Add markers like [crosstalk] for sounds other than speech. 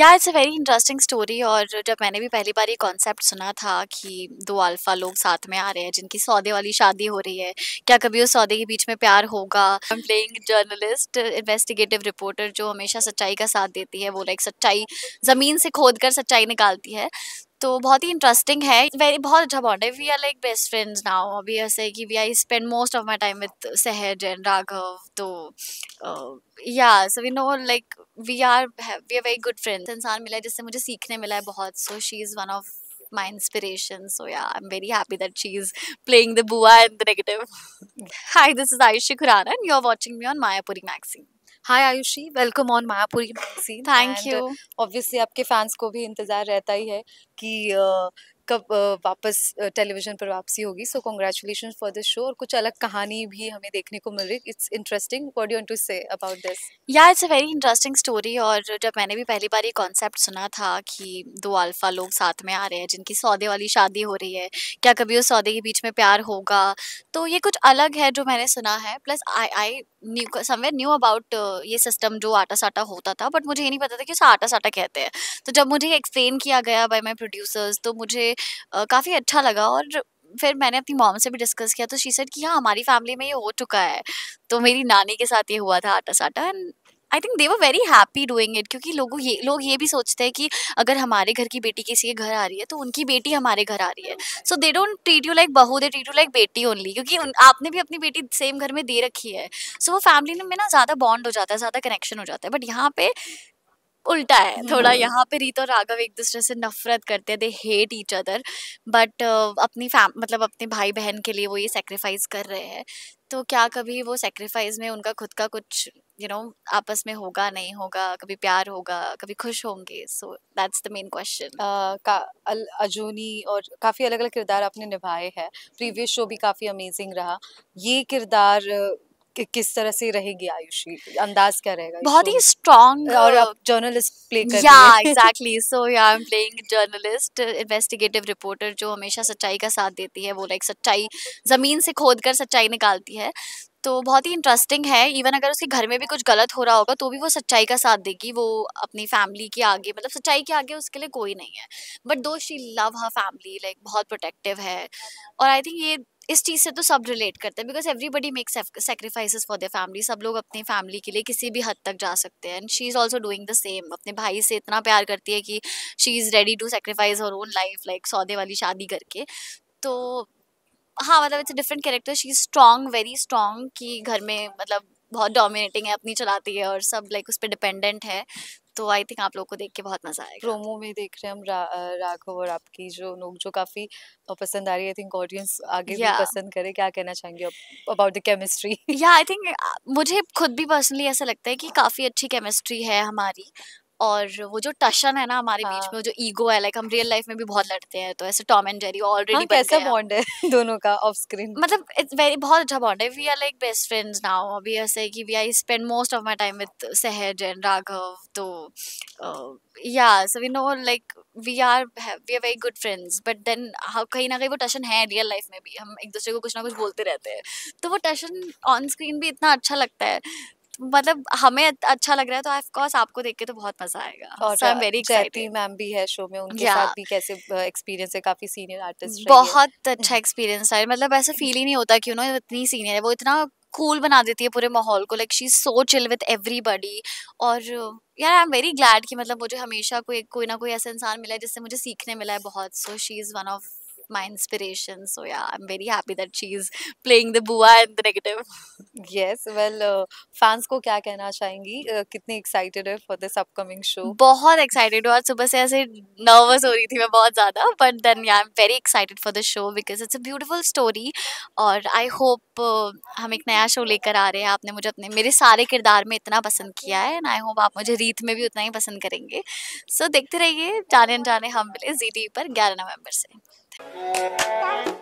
Yeah it's a very interesting story और जब मैंने भी पहली बार ये कॉन्सेप्ट सुना था कि दो अल्फ़ा लोग साथ में आ रहे हैं, जिनकी सौदे वाली शादी हो रही है, क्या कभी उस सौदे के बीच में प्यार होगा? प्लेइंग जर्नलिस्ट इन्वेस्टिगेटिव रिपोर्टर जो हमेशा सच्चाई का साथ देती है, वो लाइक सच्चाई ज़मीन से खोद कर सच्चाई निकालती है। तो बहुत ही इंटरेस्टिंग है वेरी बहुत अच्छा बॉन्ड है we are like best friends now अभी ऐसे कि we I spend most of my time with Sahaj and Raghav तो yeah so we know like we are we are very good friends इंसान मिला है जिससे मुझे सीखने मिला है बहुत so she is one of my inspiration. So yeah, I'm very happy that she's playing the bua and the negative. Hi, this is Ayushi Khurana and you're watching me on Mayapuri Magazine. Hi Ayushi welcome on Mayapuri magazine thank you obviously आपके fans को भी इंतज़ार रहता ही है कि uh, कब वापस television पर वापसी होगी। So congratulation for this show और कुछ अलग कहानी भी हमें देखने को मिल रही it's interesting what you to say about this yeah it's a very interesting story और जब मैंने भी पहली बार ये कॉन्सेप्ट सुना था कि दो अल्फ़ा लोग साथ में आ रहे हैं, जिनकी सौदे वाली शादी हो रही है, क्या कभी उस सौदे के बीच में प्यार होगा? तो ये कुछ अलग है जो मैंने सुना है। Plus I I knew somewhere knew about ये सिस्टम जो आटा साटा होता था बट मुझे ये नहीं पता था कि उसे आटा साटा कहते हैं। तो जब मुझे एक्सप्लेन किया गया बाय माई प्रोड्यूसर्स तो मुझे काफ़ी अच्छा लगा और फिर मैंने अपनी मॉम से भी डिस्कस किया तो शी सेड कि हाँ हमारी फैमिली में ये हो चुका है। तो मेरी नानी के साथ ये हुआ था आटा साटा and I think they were very happy doing it क्योंकि लोगों ये लोग ये भी सोचते हैं कि अगर हमारे घर की बेटी किसी के घर आ रही है तो उनकी बेटी हमारे घर आ रही है। So they don't treat you like बहू दे ट्रीट यू लाइक बेटी ओनली क्योंकि उन, आपने भी अपनी बेटी सेम घर में दे रखी है। सो so, वो फैमिली में ना ज़्यादा बॉन्ड हो जाता है ज़्यादा कनेक्शन हो जाता है। बट यहाँ पे उल्टा है। थोड़ा हम्म। यहाँ पे रीत और राघव एक दूसरे से नफरत करते हैं they hate each other but अपनी फैम मतलब अपने भाई बहन के लिए वो ये सेक्रीफाइस कर रहे हैं। तो क्या कभी वो सेक्रीफाइस में उनका खुद का कुछ यू you नो know, आपस में होगा नहीं होगा कभी प्यार होगा कभी खुश होंगे? So that's the main question Ajooni और काफ़ी अलग अलग किरदार आपने निभाए हैं। प्रीवियस शो भी काफ़ी अमेजिंग रहा। ये किरदार कि किस तरह से रहेगी आयुषी अंदाज क्या रहेगा बहुत ही स्ट्रॉन्ग और आप जर्नलिस्ट प्ले कर yeah exactly so yeah I am playing journalist investigative reporter जो हमेशा सच्चाई का साथ देती है वो लाइक सच्चाई ज़मीन से खोद कर सच्चाई निकालती है। तो बहुत ही इंटरेस्टिंग है इवन अगर उसके घर में भी कुछ गलत हो रहा होगा तो भी वो सच्चाई का साथ देगी वो अपनी फैमिली के आगे मतलब सच्चाई के आगे उसके लिए कोई नहीं है। But though she love her family like बहुत प्रोटेक्टिव है। और आई थिंक ये इस चीज़ से तो सब रिलेट करते हैं because everybody make sacrifice for the family सब लोग अपनी फैमिली के लिए किसी भी हद तक जा सकते हैं. And she is also doing the same अपने भाई से इतना प्यार करती है कि she is ready to sacrifice her own life like सौदे वाली शादी करके. तो हाँ मतलब it's different character she is strong very strong कि घर में मतलब बहुत डोमिनेटिंग है अपनी चलाती है और सब लाइक उस पर डिपेंडेंट है तो आई थिंक आप लोग को देख के बहुत मज़ा आएगा। प्रोमो में देख रहे हैं हम रा, राघव और आपकी जो लोग जो काफ़ी पसंद आ रही है आई थिंक ऑडियंस आगे yeah. भी पसंद करे क्या कहना चाहेंगे अबाउट द केमिस्ट्री या आई थिंक मुझे खुद भी पर्सनली ऐसा लगता है कि काफ़ी अच्छी केमिस्ट्री है हमारी। और वो जो टशन है ना हमारे हाँ. बीच में वो जो ईगो है लाइक हम रियल लाइफ में भी बहुत लड़ते हैं तो ऐसे टॉम एंड जेरी ऑलरेडी हाँ, कैसा बॉन्ड है [laughs] दोनों का ऑफ़ स्क्रीन मतलब इट्स वेरी बहुत अच्छा बॉन्ड है। We are like best friends now अभी ऐसे कि we I spend most of my time with Sahaj and Raghav तो yeah so we know like we are we are very good friends but then कहीं ना कहीं वो टशन है real life में भी। हम एक दूसरे को कुछ ना कुछ बोलते रहते हैं। तो वो टशन ऑन स्क्रीन भी इतना अच्छा लगता है। मतलब हमें अच्छा लग रहा है तो ऑफ़ कोर्स आपको देख के तो बहुत मज़ा आएगा। और so, वेरी एक्साइटेड मैम भी है शो में उनके yeah. साथ भी कैसे एक्सपीरियंस है काफ़ी सीनियर आर्टिस्ट बहुत अच्छा [laughs] एक्सपीरियंस है। मतलब ऐसा फील ही नहीं होता कि उन्होंने इतनी सीनियर है वो इतना कूल cool बना देती है पूरे माहौल को like she is so chill with everybody और यार आई एम वेरी ग्लैड कि मतलब मुझे हमेशा कोई कोई ना कोई ऐसा इंसान मिला है जिससे मुझे सीखने मिला है बहुत। So she is one of my inspiration. So yeah, I'm very happy that she's playing the bua and the negative. Yes, well, uh, fans को क्या कहना चाहेंगी uh, कितनी excited है for this upcoming show? बहुत excited हूँ आज सुबह से ऐसे nervous हो रही थी मैं बहुत ज़्यादा but then yeah I'm very excited for the show because it's a beautiful story और I hope uh, हम एक नया शो लेकर आ रहे हैं आपने मुझे अपने मेरे सारे किरदार में इतना पसंद किया है एंड आई होप आप मुझे रीत में भी उतना ही पसंद करेंगे सो so, देखते रहिए जाने अनजाने हम मिले जी पर 11 नवंबर से Bye.